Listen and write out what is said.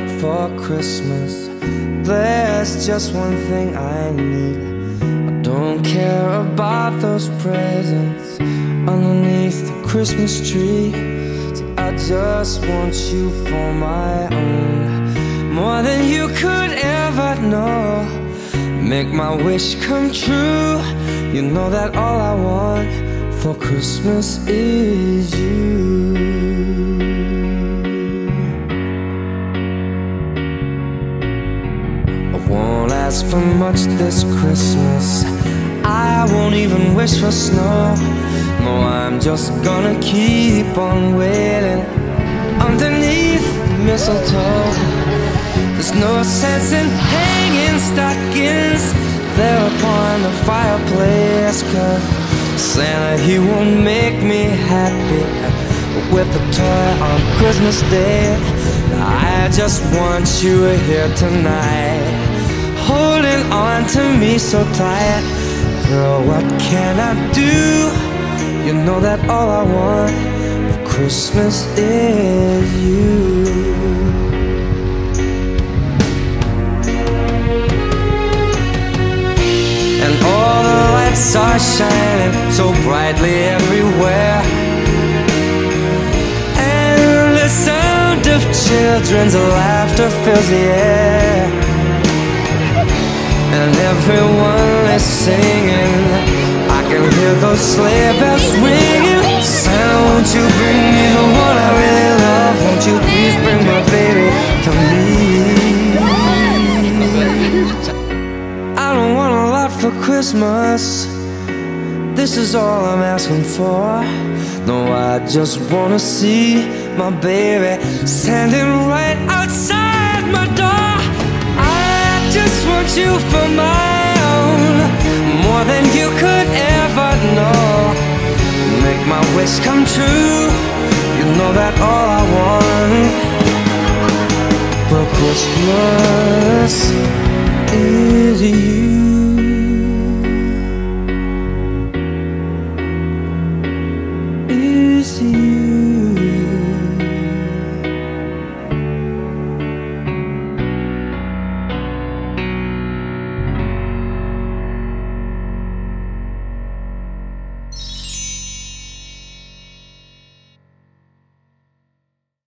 lot for Christmas. There's just one thing I need. I don't care about those presents underneath the Christmas tree. See, I just want you for my own, more than you could ever know. Make my wish come true. You know that all I want for Christmas is you. Ask for much this Christmas. I won't even wish for snow. No, I'm just gonna keep on waiting underneath the mistletoe. There's no sense in hanging stockings there upon the fireplace. Cause Santa, he won't make me happy with a toy on Christmas Day. I just want you here tonight, holding on to me so tight. Girl, what can I do? You know that all I want for Christmas is you. And all the lights are shining so brightly everywhere. And the sound of children's laughter fills the air. And everyone is singing. I can hear those sleigh bells ringing. Santa, won't you bring me the one I really love? Won't you please bring my baby to me? I don't want a lot for Christmas. This is all I'm asking for. No, I just wanna see my baby standing right outside want you for my own, more than you could ever know. Make my wish come true. You know that all I want for Christmas is you.